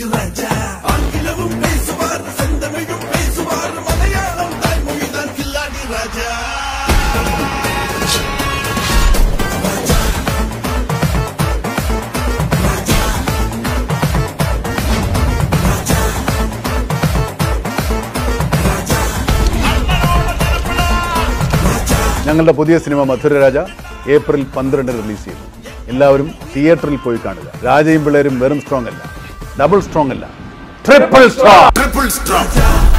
எனக்கு ராஜா ஆங்கிலமும் பேசுவார் செந்தமிழும் பேசுவார் மலையாளம் தாய்மொழிதான் கில்லாடி ராஜா ഞങ്ങളുടെ പുതിയ സിനിമ മധുരരാജ ഏപ്രിൽ പന്ത്രണ്ട് റിലീസ് ചെയ്യുന്നു എല്ലാവരും തിയേറ്ററിൽ പോയി കാണുക രാജയും പിള്ളേരും വെറും സ്ട്രോങ് അല്ല ഡബിൾ സ്ട്രോങ് അല്ല ട്രിപ്പിൾ സ്ട്രോങ് ട്രിപ്പിൾ. Raja.